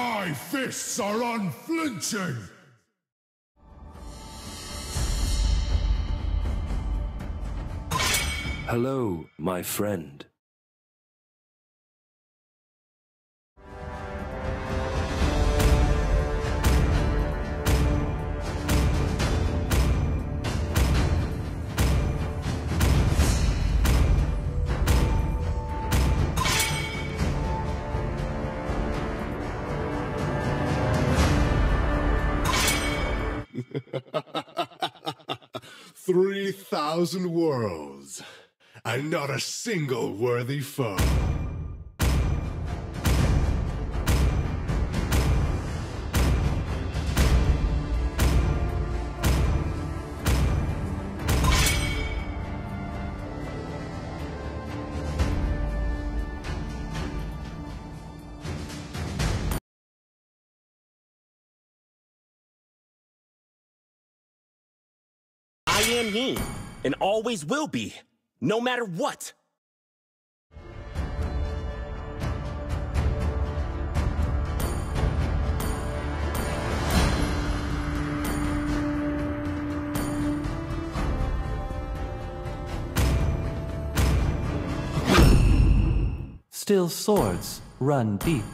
My fists are unflinching! Hello, my friend. Three thousand worlds, and not a single worthy foe. Am he, and always will be, no matter what. Still swords run deep.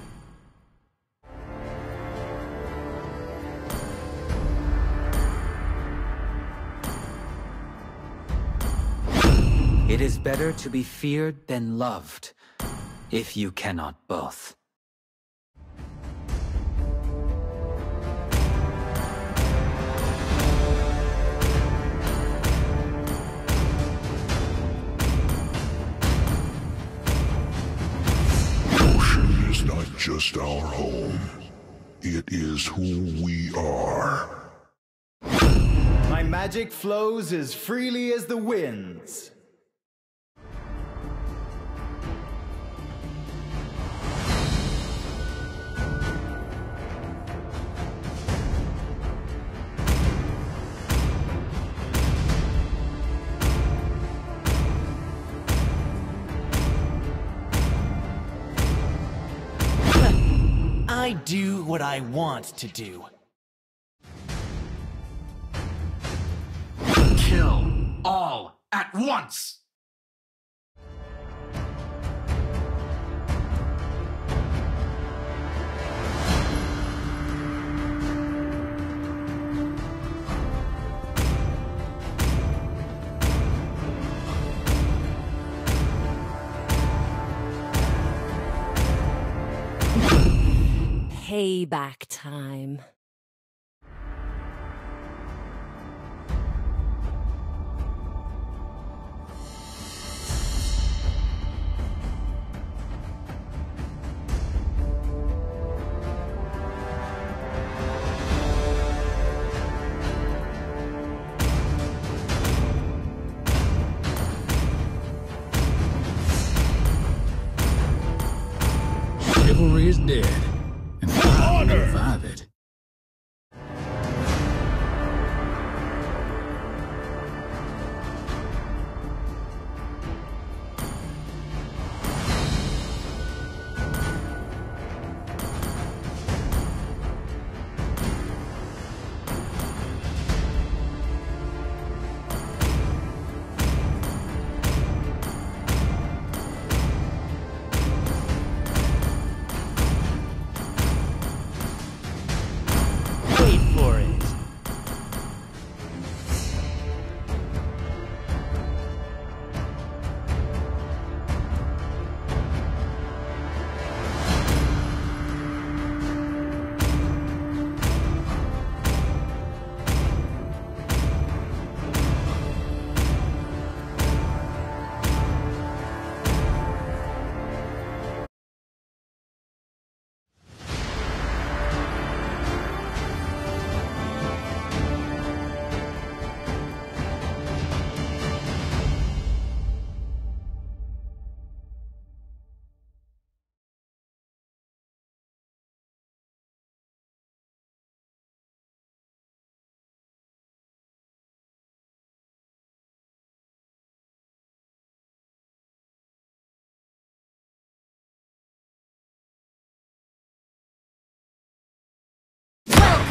It is better to be feared than loved, if you cannot both. Ocean is not just our home. It is who we are. My magic flows as freely as the winds. Do what I want to do. Kill all at once! Payback time.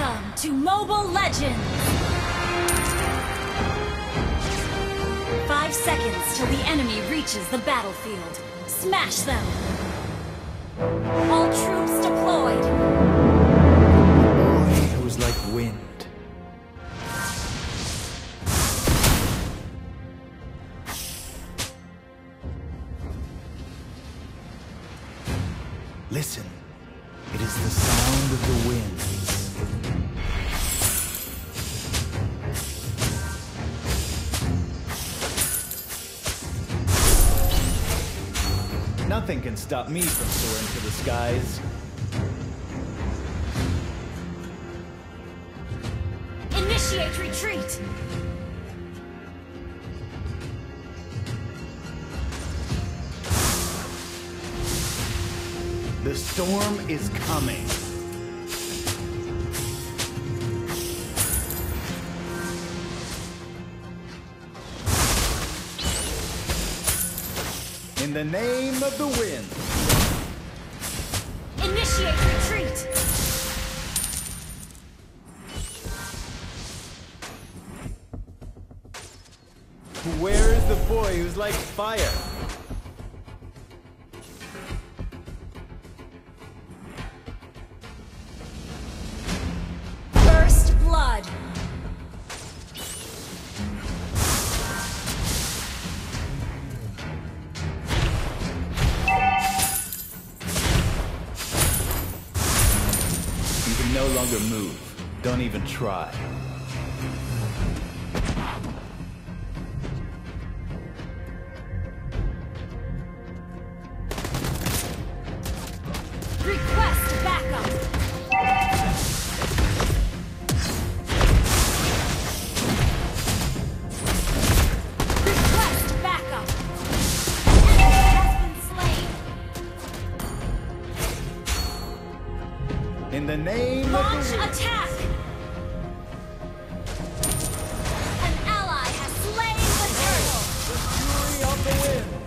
Welcome to Mobile Legends! Five seconds till the enemy reaches the battlefield. Smash them! All troops deployed! It was like wind. Listen, it is the sound of the winds. Nothing can stop me from soaring to the skies. Initiate retreat! The storm is coming. The name of the wind. Initiate retreat! Where is the boy who's like fire? Longer move. Don't even try. In the name Launch of the attack! An ally has slain the turtle! The fury of the wind.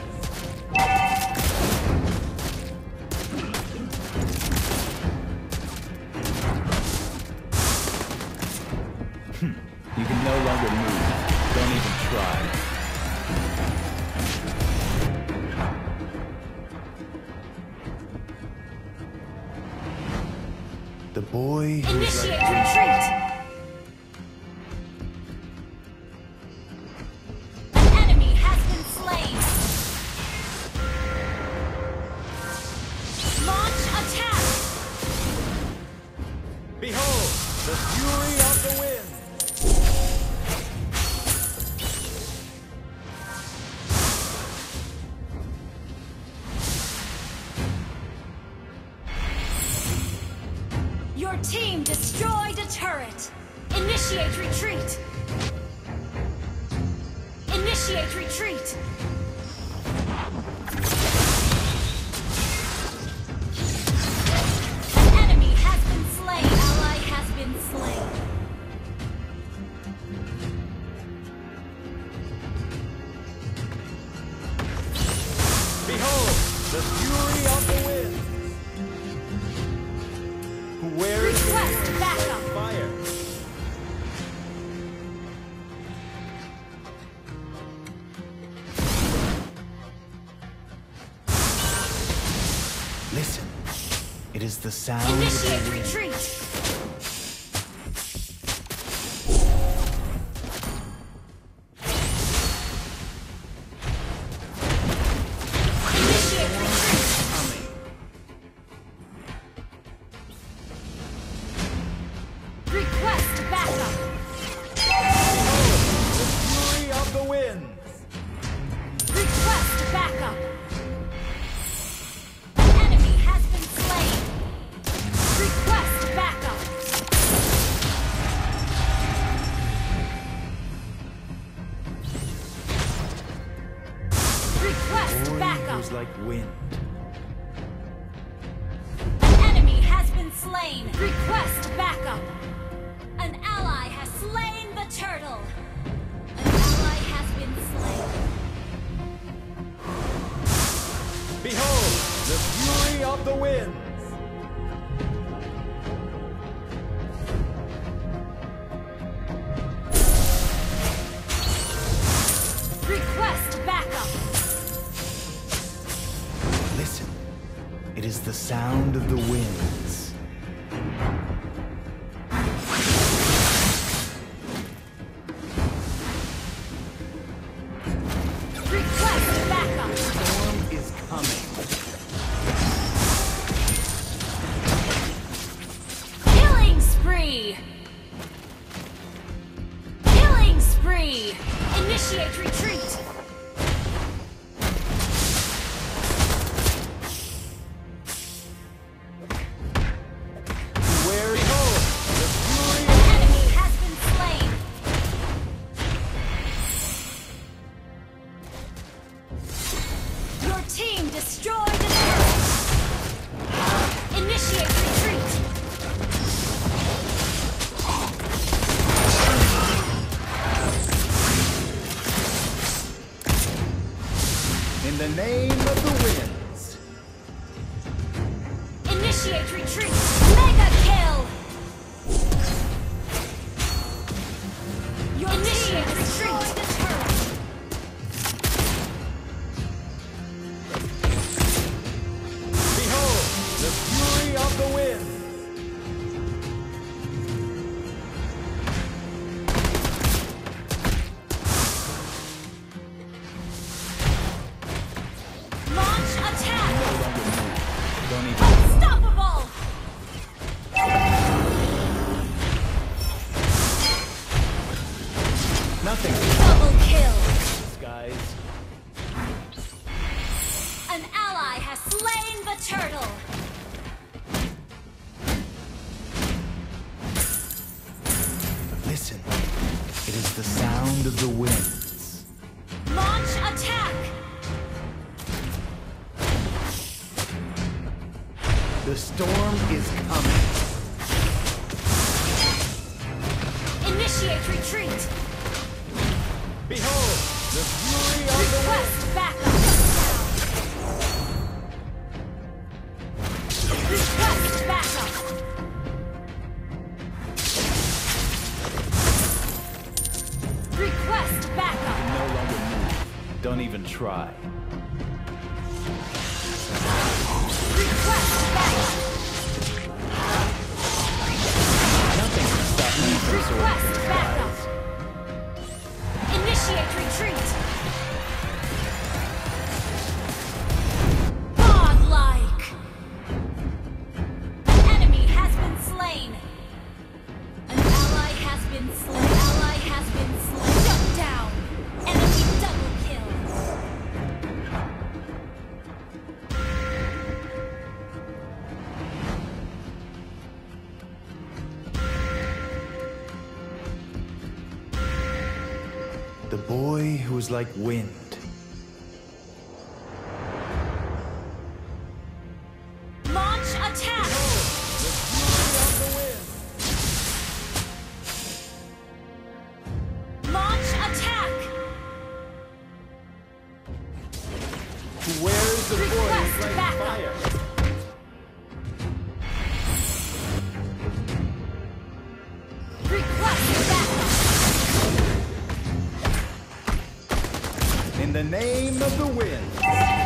Destroyed a turret! Initiate retreat! Initiate retreat! The sound Initiate retreat! Request Boy backup! who's like wind. An enemy has been slain! Request backup! An ally has slain the turtle! An ally has been slain! Behold, the fury of the winds. is the sound of the winds. Listen. It is the sound of the winds. Launch attack! The storm is coming. Initiate retreat! Behold, the fury of Request. the wind! Don't even try. boy who was like wind. the name of the wind.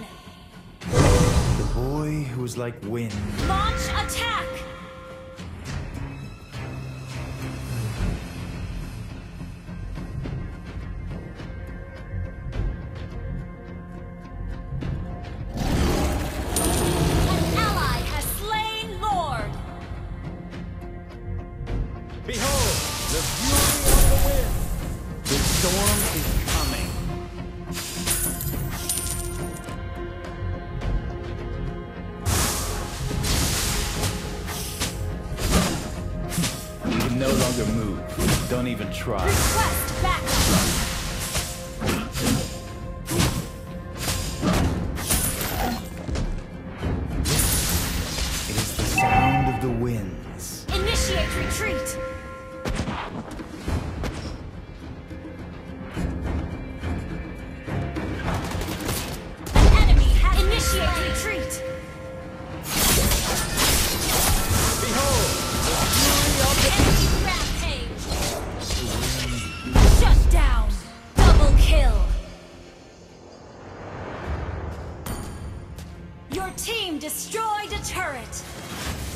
The boy who was like wind. Launch attack! No longer move. Don't even try. Request backup. Destroyed a turret.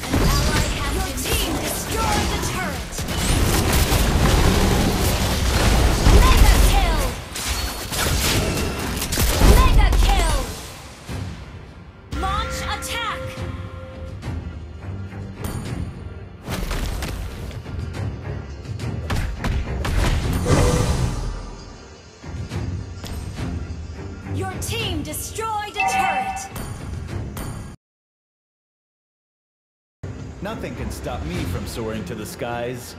An ally has Your team destroyed a turret. Mega kill. Mega kill. Launch attack. Your team destroyed a turret. Nothing can stop me from soaring to the skies.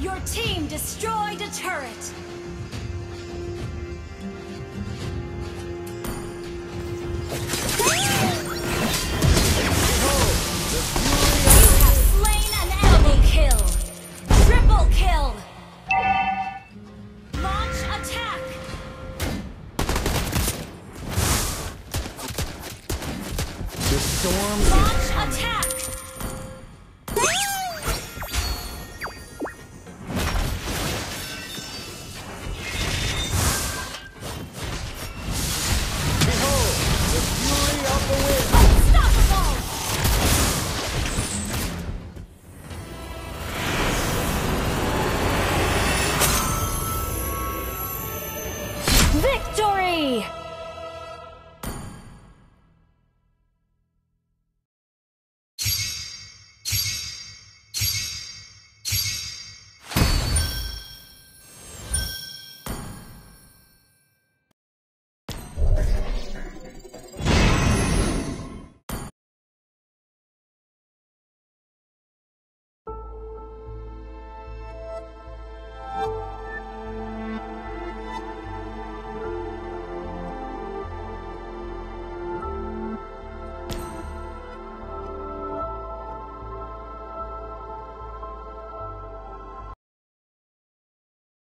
Your team destroyed a turret. Storm Launch attack.